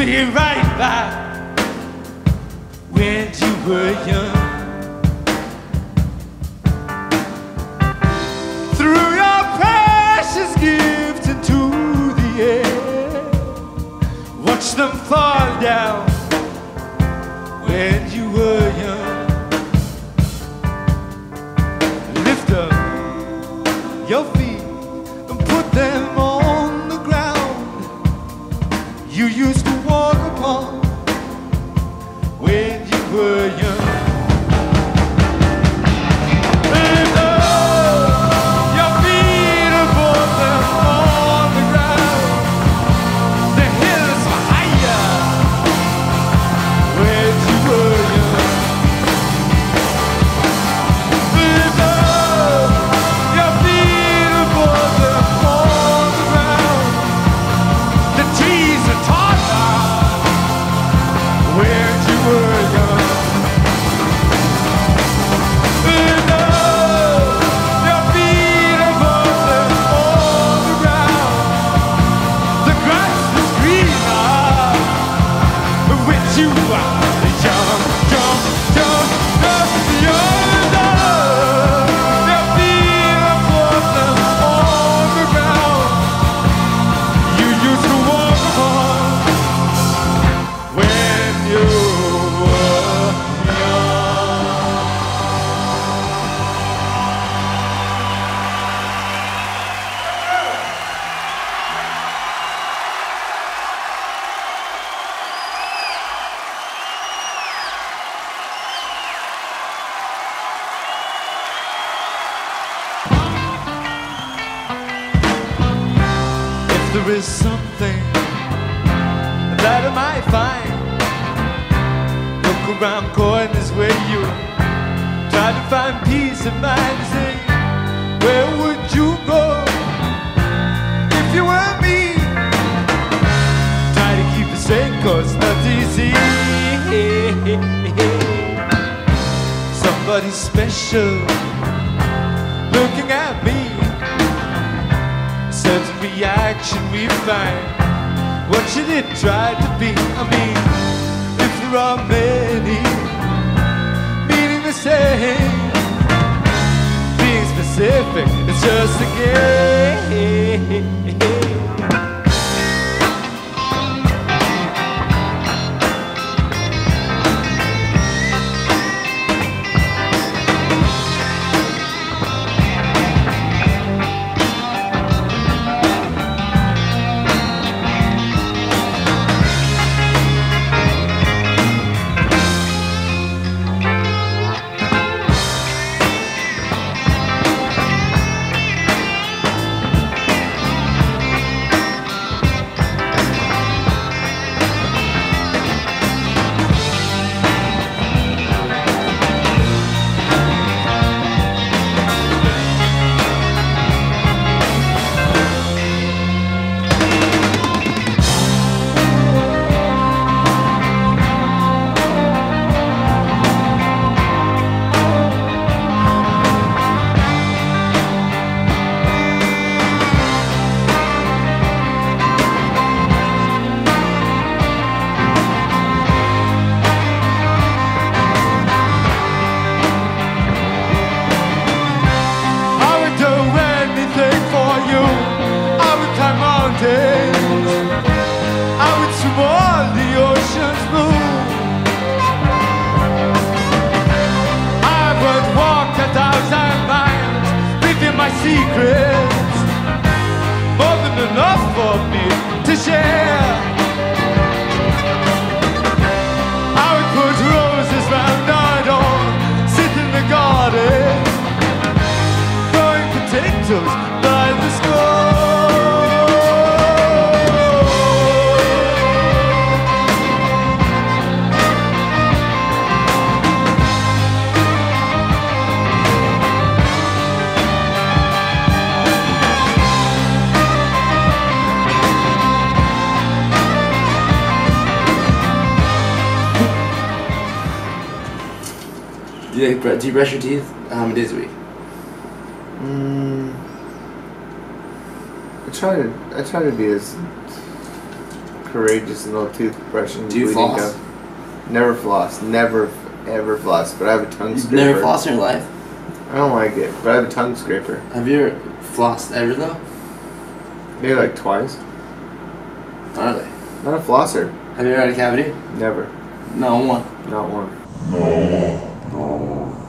Me right back when you were young. Threw your precious gifts into the air. Watch them fall down when you were young. Lift up your feet and put them there is something that I might find, look around corners where you try to find peace of mind. Say, where would you go if you were me? Try to keep it safe, cause not easy. Somebody special reaction we find. What should it try to be? I mean, if there are many meaning the same, being specific is just a game. Do you, do you brush your teeth how many days a week? Mm, I try to I try to be as courageous in no toothbrushing. Do you bleeding floss? gum. Never floss. Never ever floss. But I have a tongue You've scraper. never flossed in your life? I don't like it, but I have a tongue scraper. Have you ever flossed ever though? Maybe like twice. Not really. Not a flosser. Have you ever had a cavity? Never. No one. Not one. の